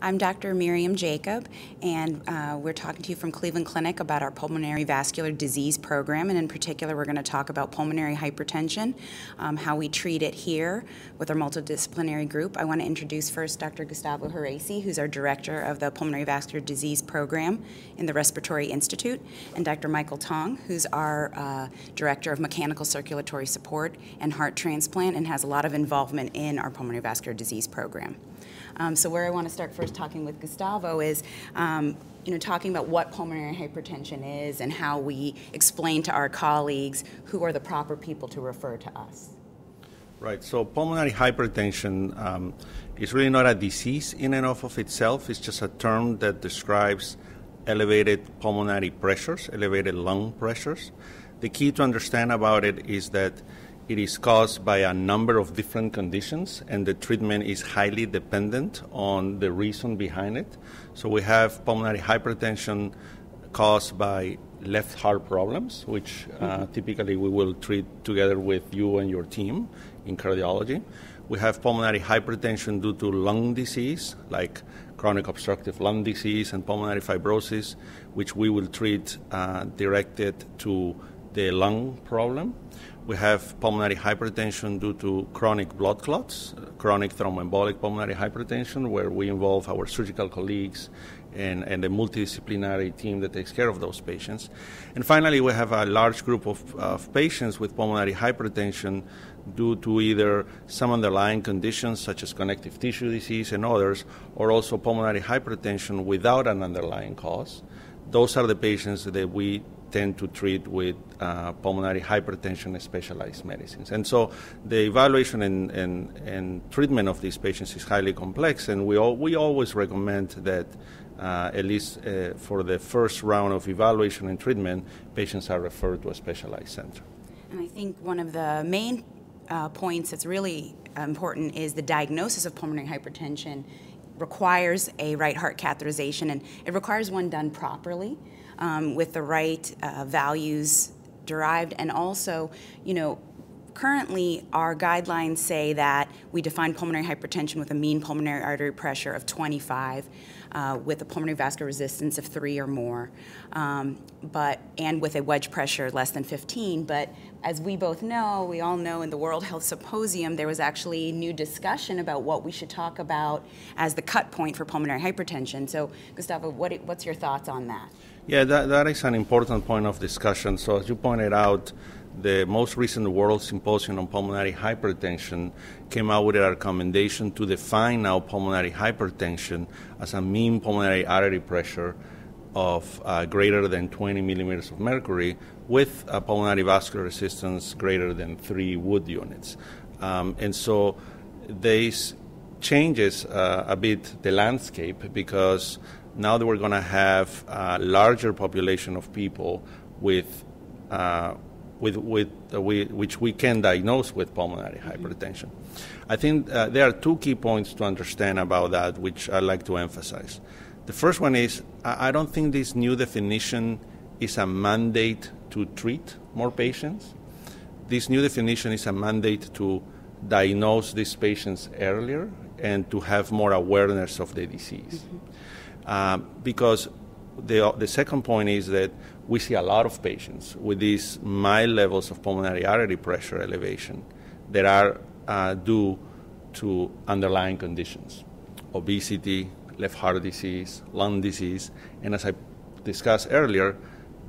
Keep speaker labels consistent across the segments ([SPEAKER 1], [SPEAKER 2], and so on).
[SPEAKER 1] I'm Dr. Miriam Jacob, and uh, we're talking to you from Cleveland Clinic about our pulmonary vascular disease program, and in particular, we're going to talk about pulmonary hypertension, um, how we treat it here with our multidisciplinary group. I want to introduce first Dr. Gustavo Heresi, who's our director of the pulmonary vascular disease program in the Respiratory Institute, and Dr. Michael Tong, who's our uh, director of mechanical circulatory support and heart transplant, and has a lot of involvement in our pulmonary vascular disease program. Um, so where I want to start first talking with Gustavo is, um, you know, talking about what pulmonary hypertension is and how we explain to our colleagues who are the proper people to refer to us.
[SPEAKER 2] Right. So pulmonary hypertension um, is really not a disease in and of itself. It's just a term that describes elevated pulmonary pressures, elevated lung pressures. The key to understand about it is that it is caused by a number of different conditions, and the treatment is highly dependent on the reason behind it. So we have pulmonary hypertension caused by left heart problems, which uh, mm-hmm. typically we will treat together with you and your team in cardiology. We have pulmonary hypertension due to lung disease, like chronic obstructive lung disease and pulmonary fibrosis, which we will treat uh, directed to the lung problem. We have pulmonary hypertension due to chronic blood clots, uh, chronic thromboembolic pulmonary hypertension, where we involve our surgical colleagues and, and the multidisciplinary team that takes care of those patients. And finally, we have a large group of, of patients with pulmonary hypertension due to either some underlying conditions such as connective tissue disease and others, or also pulmonary hypertension without an underlying cause. Those are the patients that we tend to treat with uh, pulmonary hypertension specialized medicines. And so the evaluation and, and, and, treatment of these patients is highly complex, and we, all, we always recommend that. Uh, at least uh, for the first round of evaluation and treatment, patients are referred to a specialized center.
[SPEAKER 1] And I think one of the main uh, points that's really important is the diagnosis of pulmonary hypertension requires a right heart catheterization, and it requires one done properly um, with the right uh, values derived, and also, you know, currently our guidelines say that we define pulmonary hypertension with a mean pulmonary artery pressure of 25 uh, with a pulmonary vascular resistance of three or more, um, but and with a wedge pressure less than 15. But as we both know, we all know in the World Health Symposium there was actually new discussion about what we should talk about as the cut point for pulmonary hypertension. So, Gustavo, what, what's your thoughts on that?
[SPEAKER 2] Yeah, that, that is an important point of discussion. So, as you pointed out, the most recent World Symposium on Pulmonary Hypertension came out with a recommendation to define now pulmonary hypertension as a mean pulmonary artery pressure of uh, greater than 20 millimeters of mercury with a pulmonary vascular resistance greater than 3 Wood units. Um, and so this changes uh, a bit the landscape because now that we're going to have a larger population of people with uh, with, with, uh, we, which we can diagnose with pulmonary mm-hmm. hypertension. I think uh, there are two key points to understand about that, which I'd like to emphasize. The first one is I, I don't think this new definition is a mandate to treat more patients. This new definition is a mandate to diagnose these patients earlier and to have more awareness of the disease. Mm-hmm. Uh, because the, the second point is that we see a lot of patients with these mild levels of pulmonary artery pressure elevation that are uh, due to underlying conditions obesity, left heart disease, lung disease, and as I discussed earlier,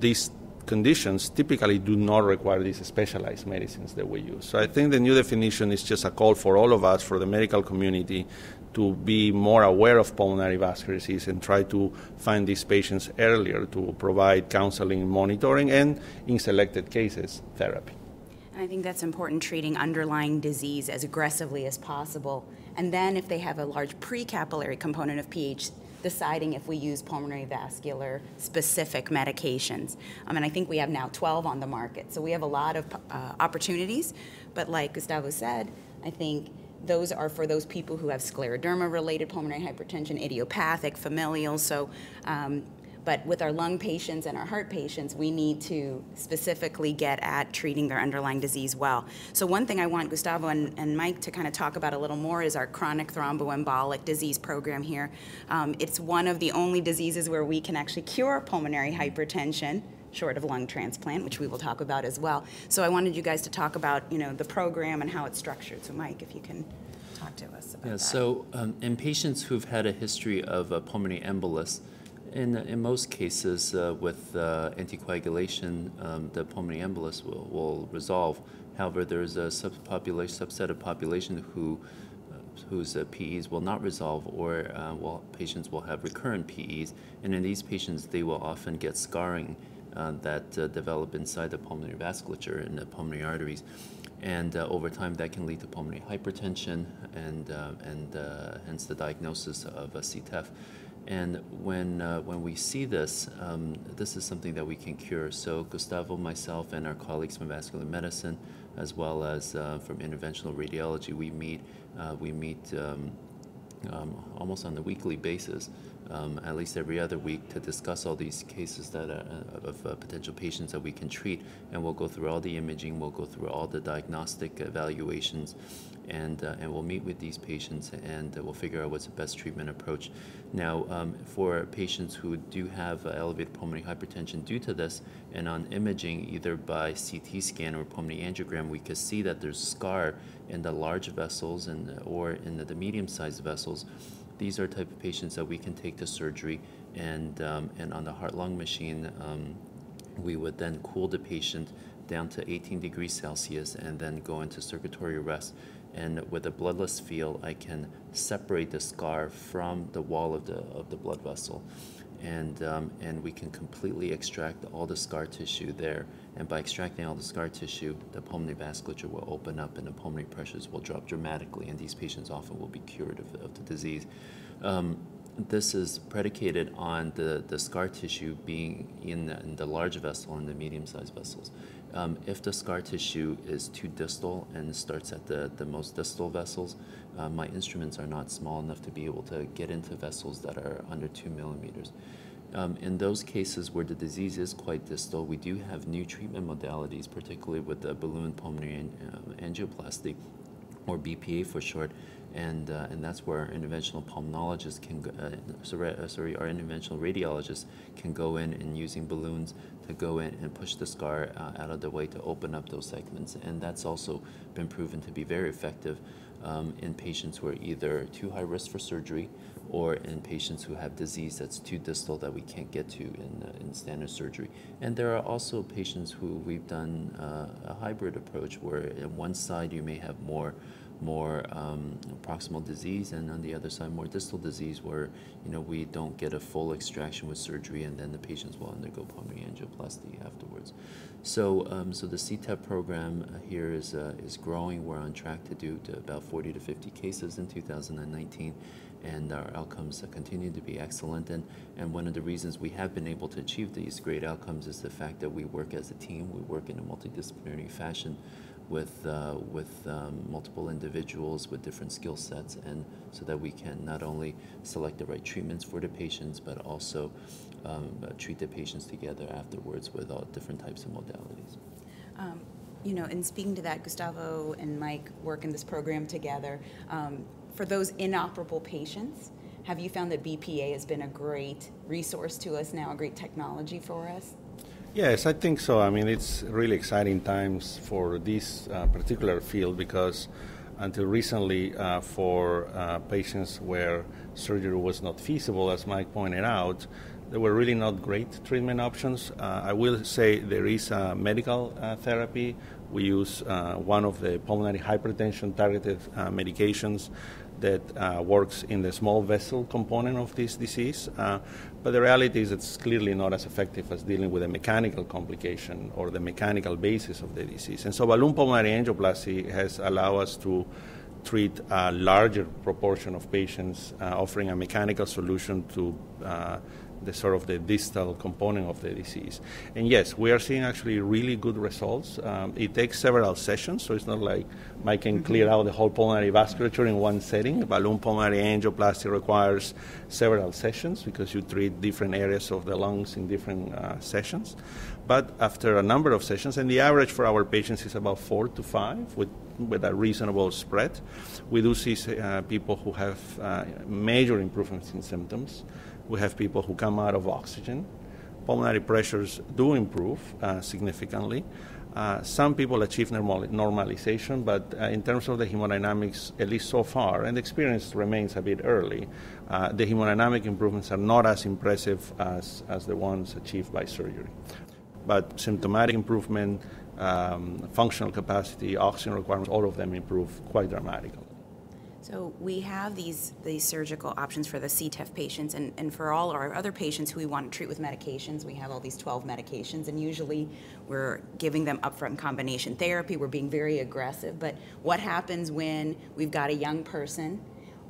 [SPEAKER 2] these conditions typically do not require these specialized medicines that we use. So I think the new definition is just a call for all of us, for the medical community, to be more aware of pulmonary vascular disease and try to find these patients earlier to provide counseling, monitoring, and in selected cases, therapy.
[SPEAKER 1] And I think that's important treating underlying disease as aggressively as possible. And then if they have a large precapillary component of PH, deciding if we use pulmonary vascular specific medications. Um, and I think we have now 12 on the market. So we have a lot of uh, opportunities. But like Gustavo said, I think those are for those people who have scleroderma related pulmonary hypertension, idiopathic, familial. So um, But with our lung patients and our heart patients, we need to specifically get at treating their underlying disease well. So, one thing I want Gustavo and, and Mike to kind of talk about a little more is our chronic thromboembolic disease program here. Um, it's one of the only diseases where we can actually cure pulmonary hypertension short of lung transplant, which we will talk about as well. So I wanted you guys to talk about, you know, the program and how it's structured. So Mike, if you can talk to us about
[SPEAKER 3] yeah,
[SPEAKER 1] that.
[SPEAKER 3] So um, in patients who've had a history of a pulmonary embolus, in, in most cases uh, with uh, anticoagulation, um, the pulmonary embolus will, will resolve. However, there's a subpopulation, subset of population who uh, whose uh, PEs will not resolve, or uh, well, patients will have recurrent PEs, and in these patients, they will often get scarring uh, that uh, develop inside the pulmonary vasculature and the pulmonary arteries. And uh, over time, that can lead to pulmonary hypertension and, and hence the diagnosis of a CTEPH. And when, uh, when we see this, um, this is something that we can cure. So Gustavo, myself, and our colleagues from vascular medicine, as well as uh, from interventional radiology, we meet, uh, we meet um, um, almost on a weekly basis um, at least every other week to discuss all these cases that are, uh, of uh, potential patients that we can treat. And we'll go through all the imaging, we'll go through all the diagnostic evaluations, and, uh, and we'll meet with these patients and we'll figure out what's the best treatment approach. Now, um, for patients who do have uh, elevated pulmonary hypertension due to this, and on imaging, either by CT scan or pulmonary angiogram, we can see that there's scar in the large vessels and, or in the, the medium-sized vessels these are type of patients that we can take to surgery, and um, and on the heart lung machine, um, we would then cool the patient down to 18 degrees Celsius and then go into circulatory arrest. And with a bloodless field, I can separate the scar from the wall of the of the blood vessel and, um, and we can completely extract all the scar tissue there. And by extracting all the scar tissue, the pulmonary vasculature will open up and the pulmonary pressures will drop dramatically, and these patients often will be cured of, of the disease. Um, this is predicated on the, the scar tissue being in the, in the large vessel and the medium sized vessels. Um, if the scar tissue is too distal and starts at the, the most distal vessels, uh, my instruments are not small enough to be able to get into vessels that are under two millimeters. Um, in those cases where the disease is quite distal, we do have new treatment modalities, particularly with the balloon pulmonary uh, angioplasty, or BPA for short, and uh, and that's where our interventional pulmonologists can go, uh, sorry, uh, our interventional radiologists can go in and using balloons to go in and push the scar uh, out of the way to open up those segments, and that's also been proven to be very effective um, in patients who are either too high risk for surgery or in patients who have disease that's too distal that we can't get to in, uh, in standard surgery. And there are also patients who we've done uh, a hybrid approach where on one side you may have more more um, proximal disease, and on the other side, more distal disease, where you know we don't get a full extraction with surgery, and then the patients will undergo pulmonary angioplasty afterwards. So, um, so the CTEPH program here is uh, is growing. We're on track to do to about 40 to 50 cases in 2019 and our outcomes continue to be excellent. And, and one of the reasons we have been able to achieve these great outcomes is the fact that we work as a team, we work in a multidisciplinary fashion with, uh, with um, multiple individuals with different skill sets, and so that we can not only select the right treatments for the patients, but also um, uh, treat the patients together afterwards with all different types of modalities.
[SPEAKER 1] Um, you know, in speaking to that, Gustavo and Mike work in this program together. Um, for those inoperable patients, have you found that BPA has been a great resource to us now, a great technology for us?
[SPEAKER 2] Yes, I think so. I mean, it's really exciting times for this uh, particular field because until recently, uh, for uh, patients where surgery was not feasible, as Mike pointed out, there were really not great treatment options. Uh, I will say there is medical uh, therapy. We use uh, one of the pulmonary hypertension targeted medications that uh, works in the small vessel component of this disease. Uh, but the reality is it's clearly not as effective as dealing with a mechanical complication or the mechanical basis of the disease. And so balloon pulmonary angioplasty has allowed us to treat a larger proportion of patients, uh, offering a mechanical solution to uh, the sort of the distal component of the disease. And yes, we are seeing actually really good results. Um, it takes several sessions, so it's not like I can clear out the whole pulmonary vasculature in one setting. Balloon pulmonary angioplasty requires several sessions because you treat different areas of the lungs in different uh, sessions. But after a number of sessions, and the average for our patients is about four to five with, with a reasonable spread, we do see uh, people who have uh, major improvements in symptoms. We have people who come out of oxygen. Pulmonary pressures do improve uh, significantly. Uh, some people achieve normal, normalization, but uh, in terms of the hemodynamics, at least so far, and the experience remains a bit early, uh, the hemodynamic improvements are not as impressive as, as the ones achieved by surgery. But symptomatic improvement, um, functional capacity, oxygen requirements, all of them improve quite dramatically.
[SPEAKER 1] So we have these, these surgical options for the CTEPH patients, and, and for all our other patients who we want to treat with medications, we have all these 12 medications, and usually we're giving them upfront combination therapy. We're being very aggressive. But what happens when we've got a young person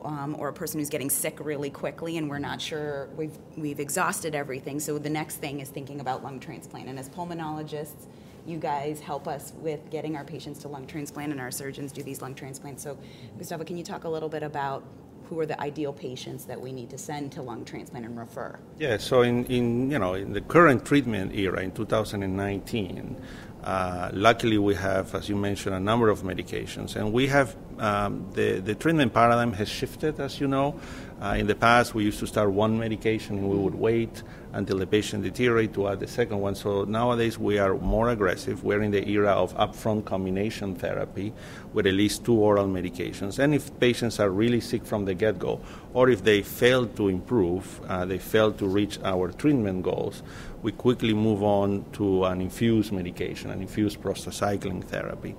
[SPEAKER 1] um, or a person who's getting sick really quickly and we're not sure we've, we've exhausted everything? So the next thing is thinking about lung transplant. And as pulmonologists, you guys help us with getting our patients to lung transplant, and our surgeons do these lung transplants. So, Gustavo, can you talk a little bit about who are the ideal patients that we need to send to lung transplant and refer?
[SPEAKER 2] Yeah, so in, in you know in the current treatment era in 2019, uh, luckily we have, as you mentioned, a number of medications, and we have um, the the treatment paradigm has shifted, as you know. Uh, in the past, we used to start one medication and we would wait until the patient deteriorates to add the second one. So nowadays, we are more aggressive. We're in the era of upfront combination therapy with at least two oral medications. And if patients are really sick from the get go, or if they fail to improve, uh, they fail to reach our treatment goals, we quickly move on to an infused medication, an infused prostacyclin therapy.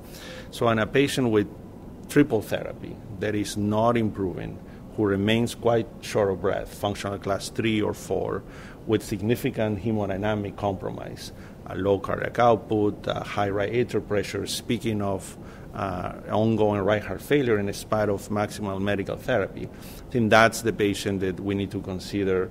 [SPEAKER 2] So, in a patient with triple therapy that is not improving, who remains quite short of breath, functional class 3 or 4, with significant hemodynamic compromise, a low cardiac output, high right atrial pressure, speaking of uh, ongoing right heart failure in spite of maximal medical therapy. I think that's the patient that we need to consider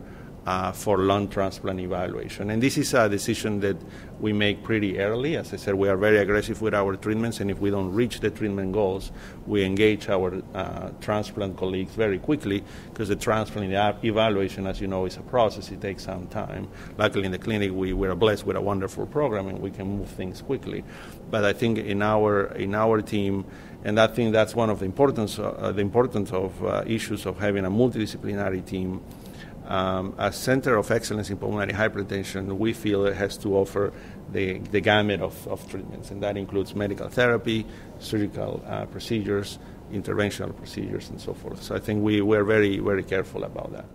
[SPEAKER 2] uh, for lung transplant evaluation. And this is a decision that we make pretty early. As I said, we are very aggressive with our treatments, and if we don't reach the treatment goals, we engage our uh, transplant colleagues very quickly because the transplant evaluation, as you know, is a process. It takes some time. Luckily, in the clinic, we, we're blessed with a wonderful program, and we can move things quickly. But I think in our in our team, and I think that's one of the importance uh, the importance of uh, issues of having a multidisciplinary team um, a center of excellence in pulmonary hypertension, we feel it has to offer the, the gamut of, of treatments, and that includes medical therapy, surgical uh, procedures, interventional procedures, and so forth. So I think we, we're very, very careful about that.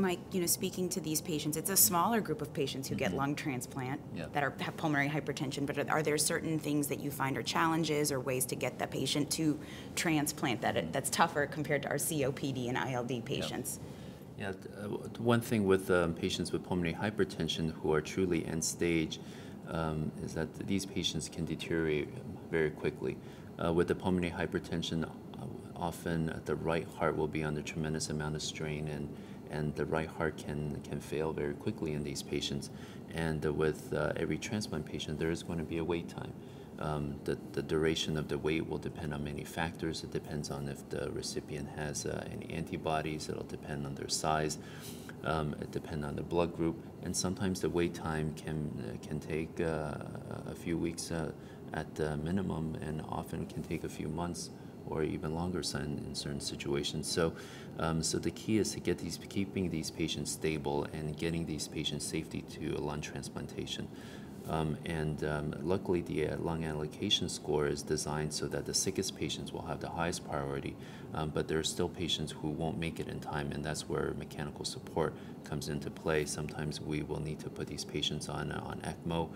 [SPEAKER 1] Mike, you know, speaking to these patients, it's a smaller group of patients who get lung transplant that are, have pulmonary hypertension, but are, are, there certain things that you find are challenges or ways to get the patient to transplant that that's tougher compared to our COPD and ILD patients?
[SPEAKER 3] Yeah, uh, one thing with um, patients with pulmonary hypertension who are truly end stage um, is that these patients can deteriorate very quickly. Uh, with the pulmonary hypertension, uh, often the right heart will be under tremendous amount of strain and and the right heart can, can fail very quickly in these patients. And uh, with uh, every transplant patient, there is going to be a wait time. Um, the, the duration of the wait will depend on many factors. It depends on if the recipient has uh, any antibodies. It'll depend on their size. Um, it depends on the blood group, and sometimes the wait time can uh, can take uh, a few weeks uh, at the minimum, and often can take a few months or even longer in, in certain situations. So, um, so the key is to get these keeping these patients stable and getting these patients safety to a lung transplantation. Um, and um, luckily, the uh, lung allocation score is designed so that the sickest patients will have the highest priority, um, but there are still patients who won't make it in time, and that's where mechanical support comes into play. Sometimes we will need to put these patients on uh, on ECMO.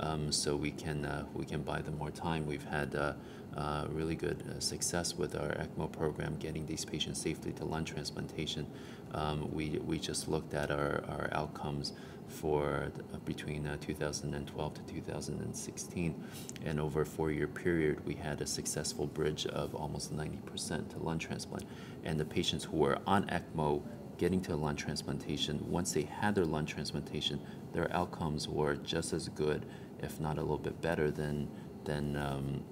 [SPEAKER 3] Um, so we can uh, we can buy them more time. We've had uh, uh, really good uh, success with our ECMO program, getting these patients safely to lung transplantation. Um, we, we just looked at our, our outcomes for uh, between uh, 2012 to 2016, and over a four-year period, we had a successful bridge of almost 90% to lung transplant. And the patients who were on ECMO getting to a lung transplantation, once they had their lung transplantation, their outcomes were just as good, if not a little bit better than than um,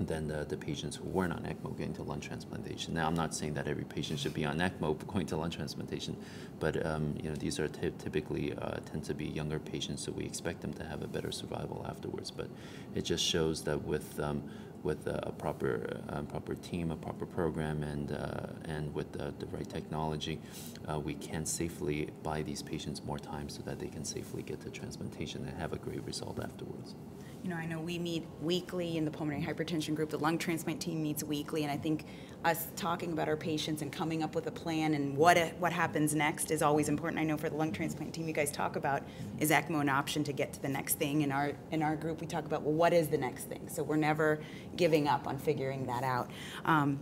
[SPEAKER 3] than the, the patients who weren't on ECMO getting to lung transplantation. Now, I'm not saying that every patient should be on ECMO going to lung transplantation, but um, you know these are typically uh, tend to be younger patients, so we expect them to have a better survival afterwards. But it just shows that with um, with a, proper uh, proper team, a proper program, and uh, and with the, the right technology, uh, we can safely buy these patients more time so that they can safely get to transplantation and have a great result afterwards
[SPEAKER 1] you know, I know we meet weekly in the pulmonary hypertension group. The lung transplant team meets weekly, and I think us talking about our patients and coming up with a plan and what what happens next is always important. I know for the lung transplant team, you guys talk about is ECMO an option to get to the next thing. In our in our group, we talk about well, what is the next thing? So we're never giving up on figuring that out. Um,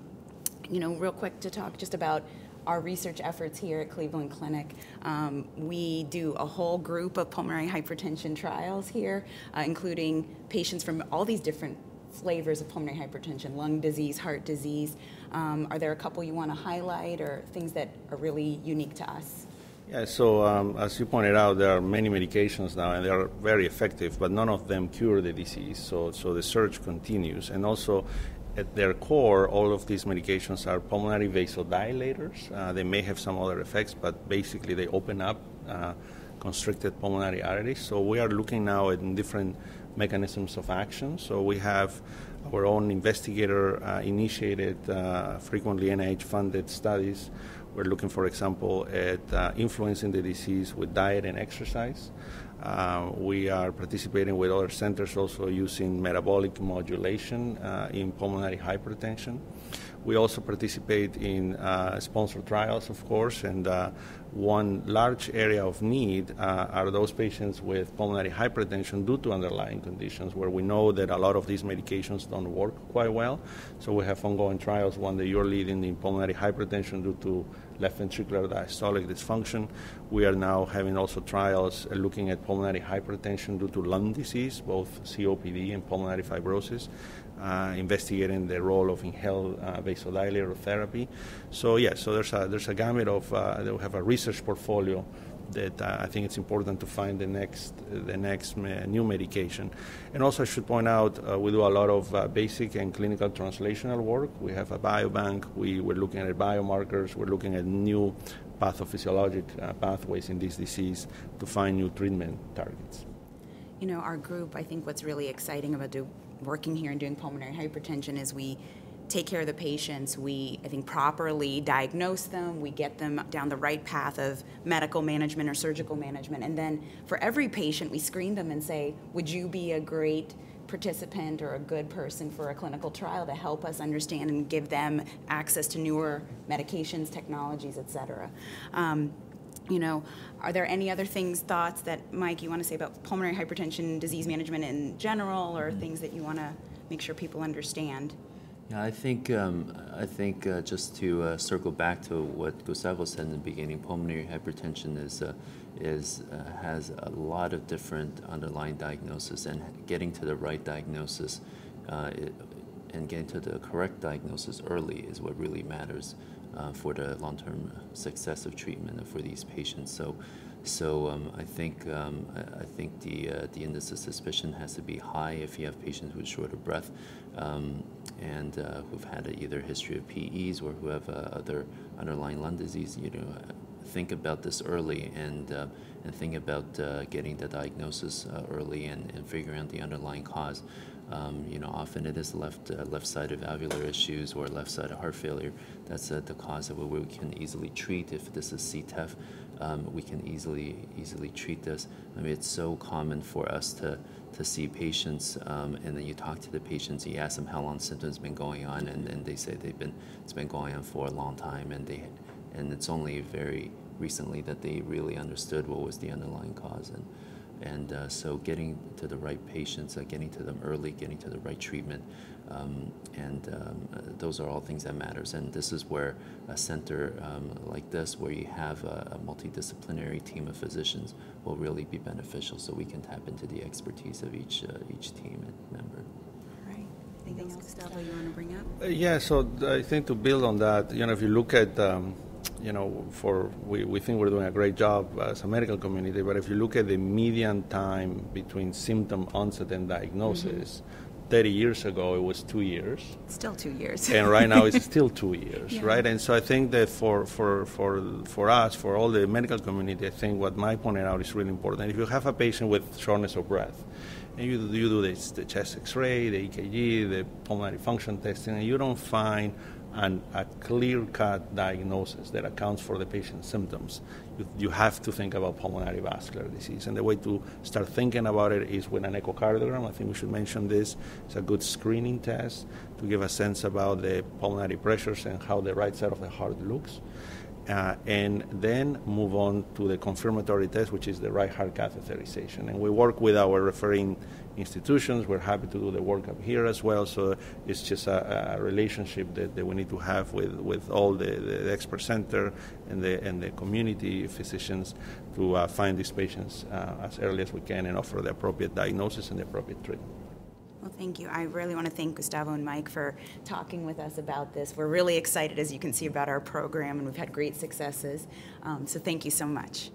[SPEAKER 1] you know, real quick to talk just about our research efforts here at Cleveland Clinic. Um, we do a whole group of pulmonary hypertension trials here, uh, including patients from all these different flavors of pulmonary hypertension, lung disease, heart disease. Um, are there a couple you want to highlight or things that are really unique to us?
[SPEAKER 2] Yeah, so um, as you pointed out, there are many medications now, and they are very effective, but none of them cure the disease. So, so the search continues, and also at their core, all of these medications are pulmonary vasodilators. Uh, they may have some other effects, but basically they open up uh, constricted pulmonary arteries. So we are looking now at different mechanisms of action. So we have our own investigator uh, initiated, uh, frequently NIH funded studies. We're looking, for example, at uh, influencing the disease with diet and exercise. Uh, we are participating with other centers also using metabolic modulation uh, in pulmonary hypertension. We also participate in uh, sponsored trials, of course, and uh, one large area of need uh, are those patients with pulmonary hypertension due to underlying conditions where we know that a lot of these medications don't work quite well. So we have ongoing trials, one that you're leading in pulmonary hypertension due to left ventricular diastolic dysfunction. We are now having also trials uh, looking at pulmonary hypertension due to lung disease, both COPD and pulmonary fibrosis uh, investigating the role of inhaled uh, vasodilator therapy. So yeah, so there's a there's a gamut of uh, we have a research portfolio that uh, I think it's important to find the next the next new medication. And also, I should point out uh, we do a lot of uh, basic and clinical translational work. We have a biobank. We we're looking at biomarkers. We're looking at new pathophysiologic uh, pathways in this disease to find new treatment targets.
[SPEAKER 1] You know, our group. I think what's really exciting about do, working here and doing pulmonary hypertension is we take care of the patients. We, I think, properly diagnose them. We get them down the right path of medical management or surgical management. And then for every patient, we screen them and say, Would you be a great participant or a good person for a clinical trial to help us understand and give them access to newer medications, technologies, et cetera? Um, you know, are there any other things, thoughts that, Mike, you want to say about pulmonary hypertension, disease management in general, or mm-hmm. things that you want to make sure people understand?
[SPEAKER 3] Yeah, I think um, I think uh, just to uh, circle back to what Gustavo said in the beginning, pulmonary hypertension is uh, is uh, has a lot of different underlying diagnoses, and getting to the right diagnosis uh, it, and getting to the correct diagnosis early is what really matters uh, for the long-term success of treatment for these patients. So, so um, I think um, I, think the uh, the index of suspicion has to be high if you have patients with short of breath um, and uh, who've had a, either history of PEs or who have uh, other underlying lung disease. You know, think about this early and uh, and think about uh, getting the diagnosis early and, and figuring out the underlying cause. Um, you know, often it is left uh, left-sided valvular issues or left-sided heart failure. That's uh, the cause of what we can easily treat. If this is CTEPH, um, we can easily easily treat this. I mean, it's so common for us to to see patients, um, and then you talk to the patients. You ask them how long the symptoms been going on, and, and they say they've been it's been going on for a long time, and they and it's only very recently that they really understood what was the underlying cause and And uh, so getting to the right patients, uh, getting to them early, getting to the right treatment, um, and um, uh, those are all things that matters. And this is where a center um, like this, where you have a, a, multidisciplinary team of physicians, will really be beneficial. So we can tap into the expertise of each uh, each team and member.
[SPEAKER 1] All right. Anything else, Gustavo, you want to bring up?
[SPEAKER 2] Uh, yeah. So I think to build on that, you know, if you look at um, you know, for we, we think we're doing a great job as a medical community, but if you look at the median time between symptom onset and diagnosis, mm-hmm 30 years ago, it was two years.
[SPEAKER 1] Still two years.
[SPEAKER 2] and right now, it's still two years,
[SPEAKER 1] yeah.
[SPEAKER 2] right? And so I think that for, for, for, for us, for all the medical community, I think what Mike pointed out is really important. If you have a patient with shortness of breath, and you, you do this, the chest x-ray, the EKG, the pulmonary function testing, and you don't find and a clear-cut diagnosis that accounts for the patient's symptoms, you, you, have to think about pulmonary vascular disease. And the way to start thinking about it is with an echocardiogram. I think we should mention this. It's a good screening test to give a sense about the pulmonary pressures and how the right side of the heart looks. Uh, and then move on to the confirmatory test, which is the right heart catheterization. And we work with our referring institutions. We're happy to do the work up here as well. So it's just a, a relationship that, that, we need to have with, with all the, the expert center and the, and the community physicians to uh, find these patients uh, as early as we can and offer the appropriate diagnosis and the appropriate treatment.
[SPEAKER 1] Well, thank you. I really want to thank Gustavo and Mike for talking with us about this. We're really excited, as you can see, about our program, and we've had great successes. Um, so thank you so much.